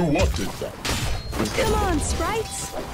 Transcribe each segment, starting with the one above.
You wanted that. Come on, sprites!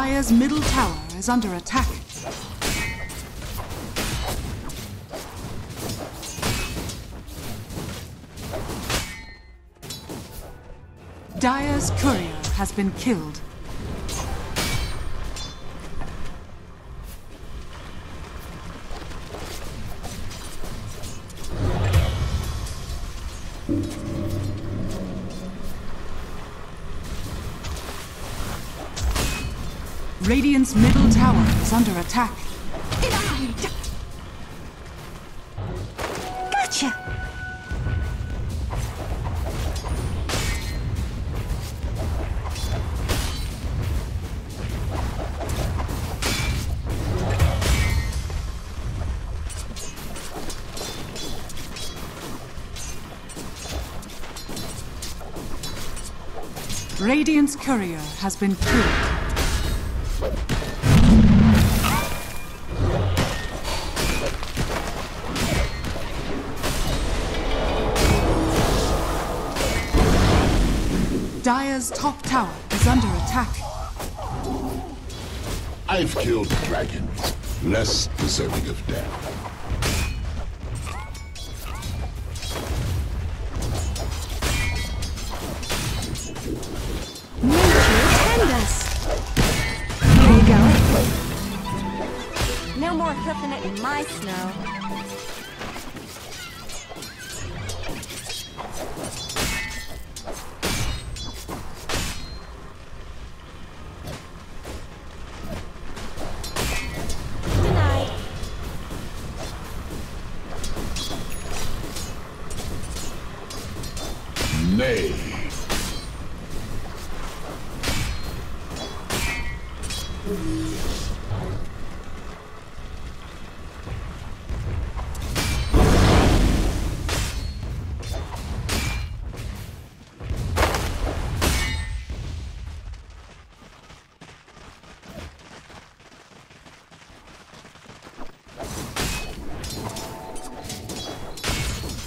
Dire's middle tower is under attack. Dire's courier has been killed. Radiant's middle tower is under attack. Gotcha! Radiant's courier has been killed. Top tower is under attack. I've killed dragons, less deserving of death. Nature attend us! There you go. No more hoofing it in my snow.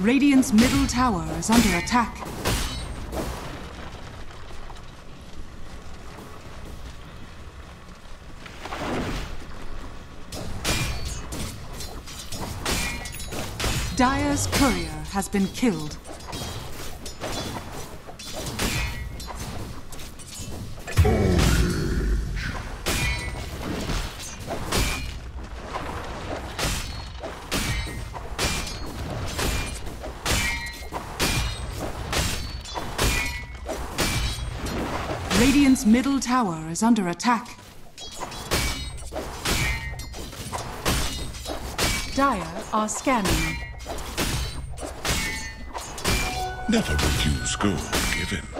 Radiant's middle tower is under attack. Dire's courier has been killed. Tower is under attack. Dire are scanning. Never refuse gold given.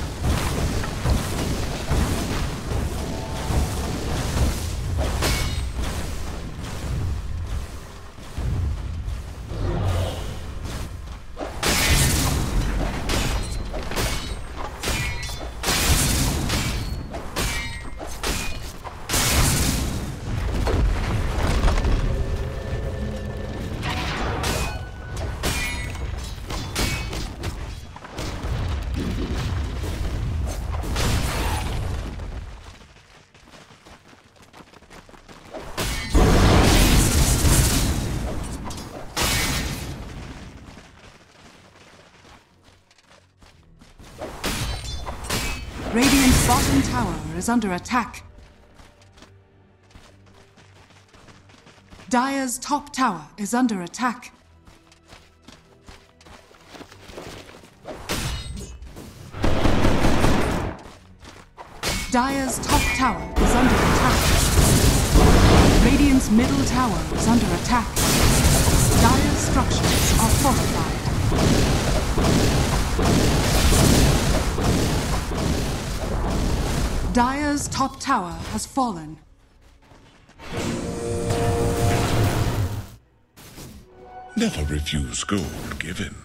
Bottom tower is under attack. Dire's top tower is under attack. Dire's top tower is under attack. Radiant's middle tower is under attack. Dire's structures are fortified. Dire's top tower has fallen. Never refuse gold given.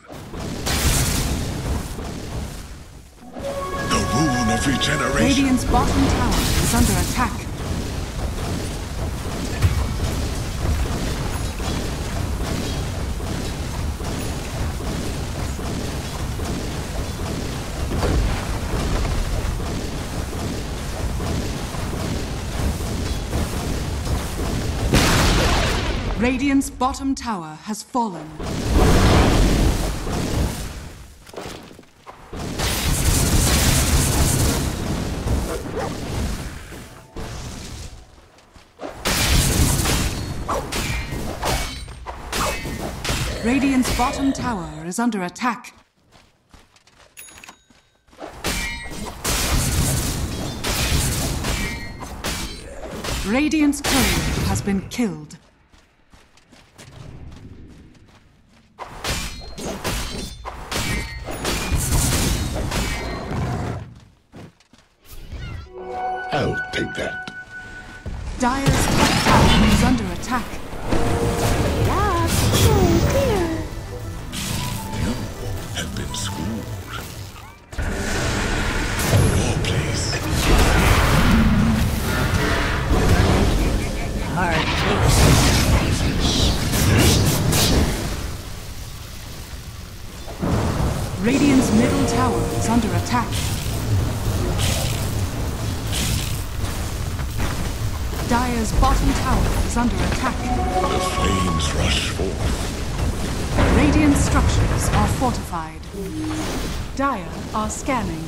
The rune of regeneration. Radiant's bottom tower is under attack. Radiant's bottom tower has fallen. Radiant's bottom tower is under attack. Radiant's courier has been killed. Dire's top tower is under attack. Up. So clear. Have been schooled. Your place. Radiant's middle tower is under attack. Dire's bottom tower is under attack. The flames rush forth. Radiant structures are fortified. Dire are scanning.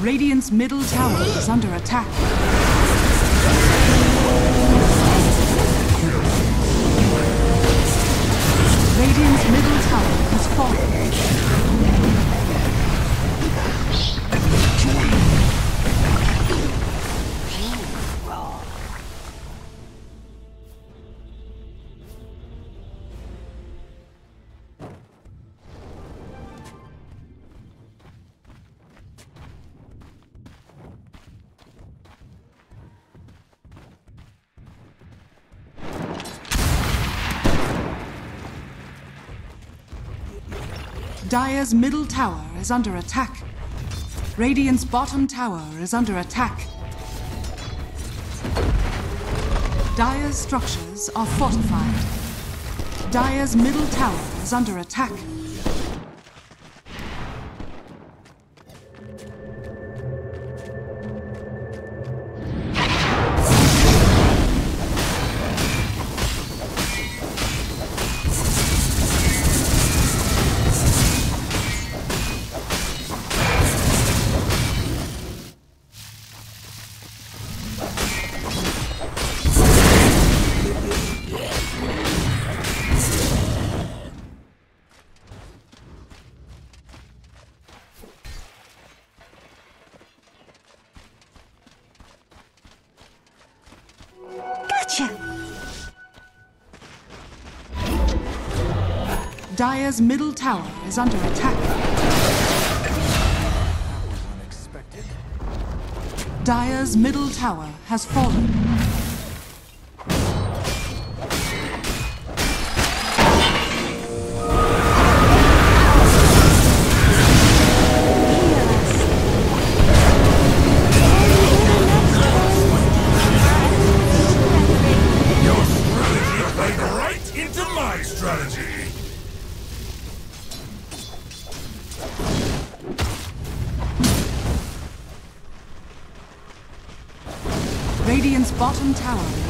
Radiant's middle tower is under attack. Radiant's middle tower has fallen. Dire's middle tower is under attack. Radiant's bottom tower is under attack. Dire's structures are fortified. Dire's middle tower is under attack. Dire's middle tower is under attack. Dire's middle tower has fallen.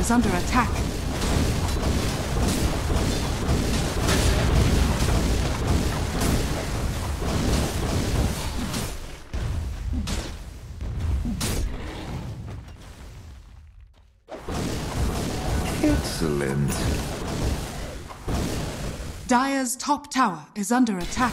Is under attack. Excellent. Dire's top tower is under attack.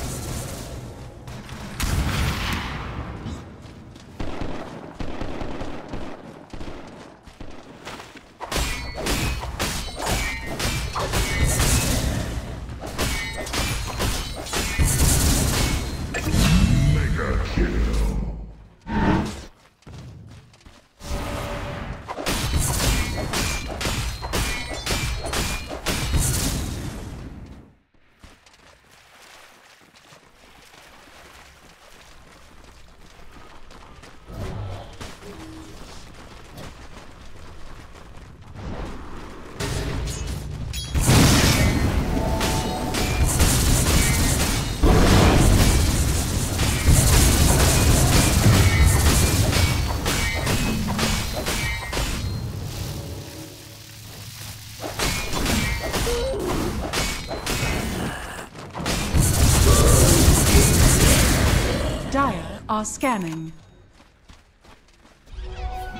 Are scanning.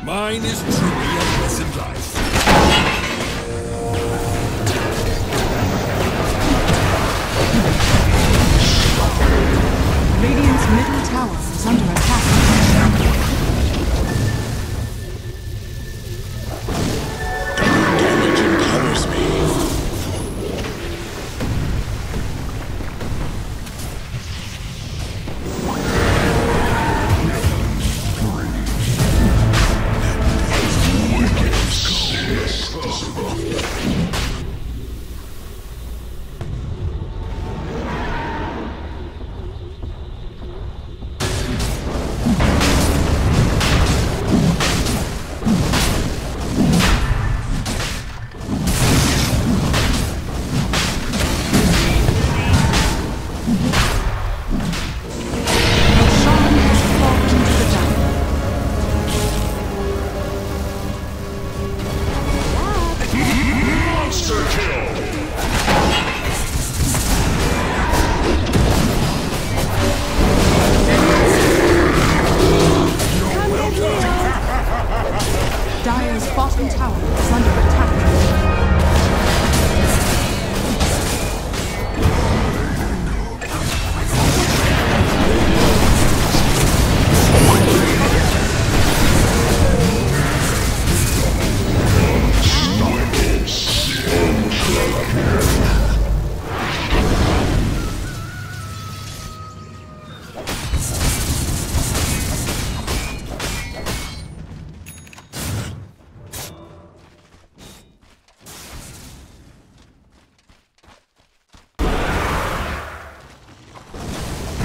Mine is truly a blessed life.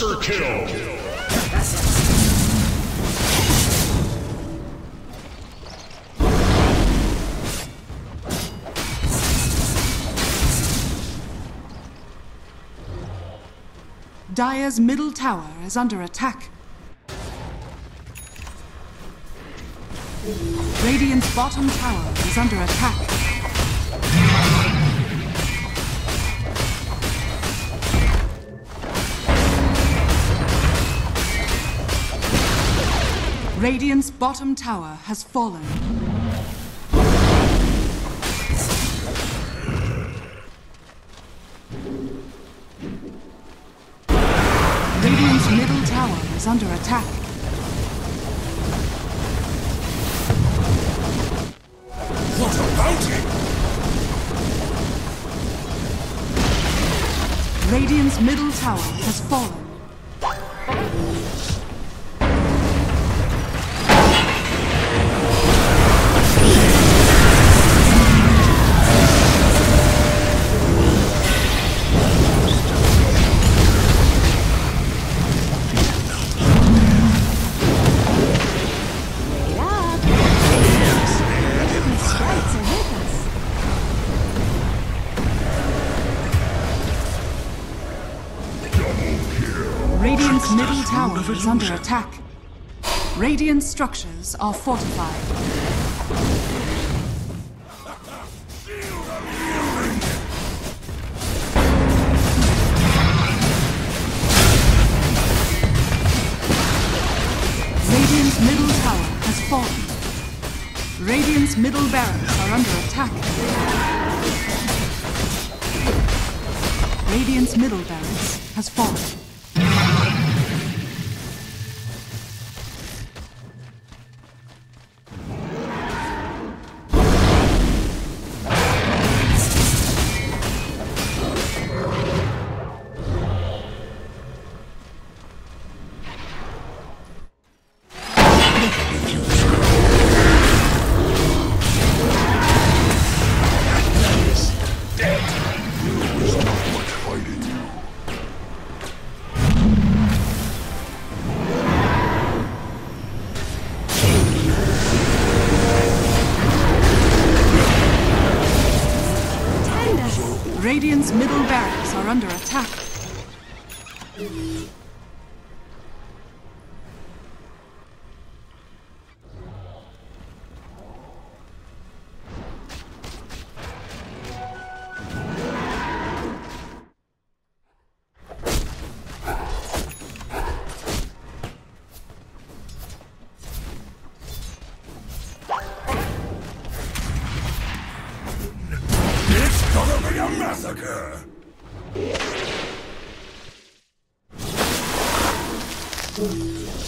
Monster kill! Dire's middle tower is under attack. Radiant's bottom tower is under attack. Radiant's bottom tower has fallen. Radiant's middle tower is under attack. What about it? Radiant's middle tower has fallen. Is under attack. Radiant structures are fortified. Radiant's middle tower has fallen. Radiant's middle barracks are under attack. Radiant's middle barracks has fallen. It's gonna be a massacre! You're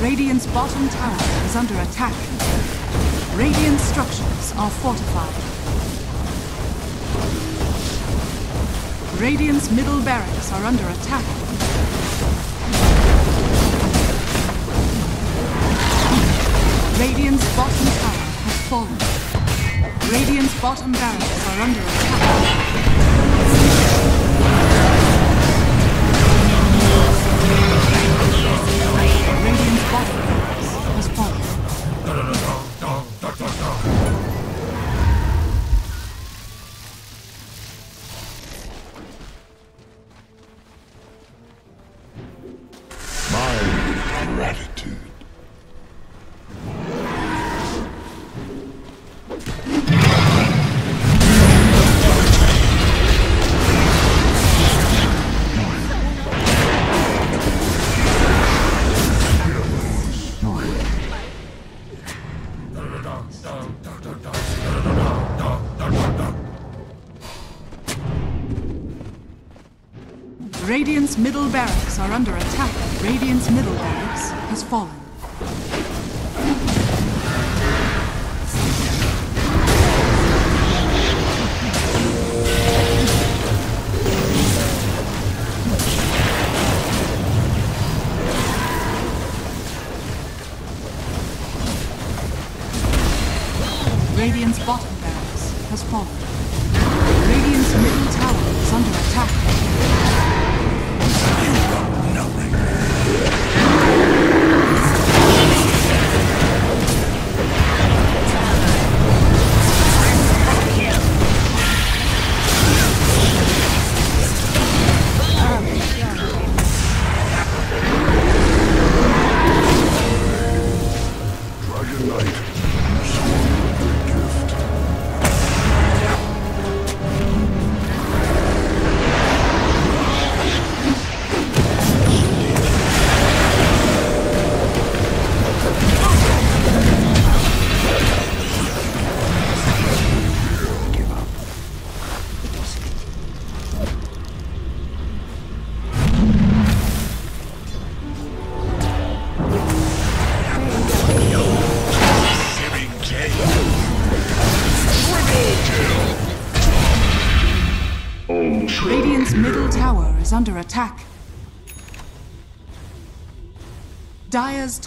Radiant's bottom tower is under attack. Radiant structures are fortified. Radiant's middle barracks are under attack. Radiant's bottom tower has fallen. Radiant's bottom barracks are under attack. Radiant's bottom Radiant's middle barracks are under attack. Radiant's middle barracks has fallen.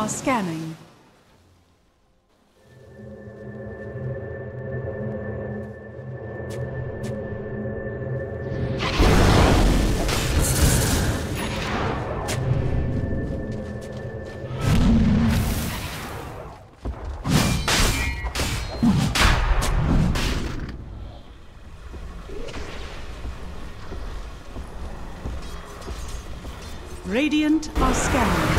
Are scanning. Radiant are scanning.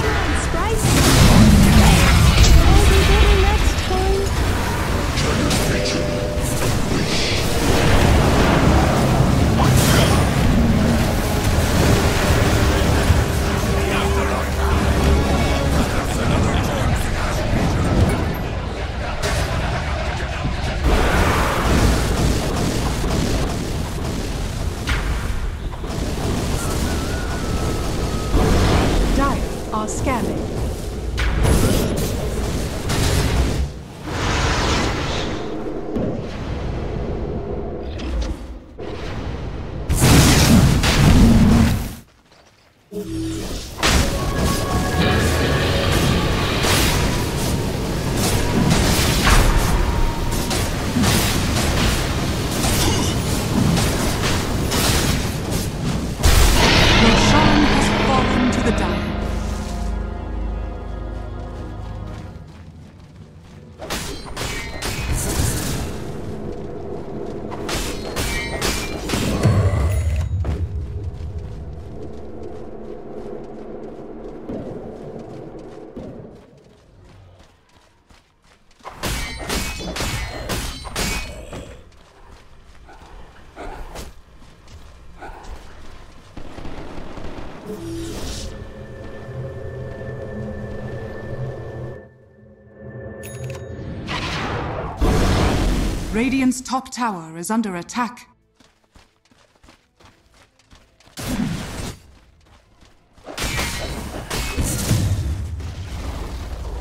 Radiant's top tower is under attack.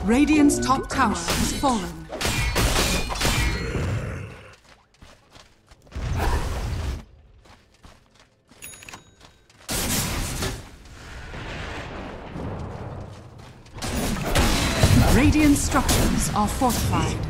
Radiant's top tower has fallen. Radiant structures are fortified.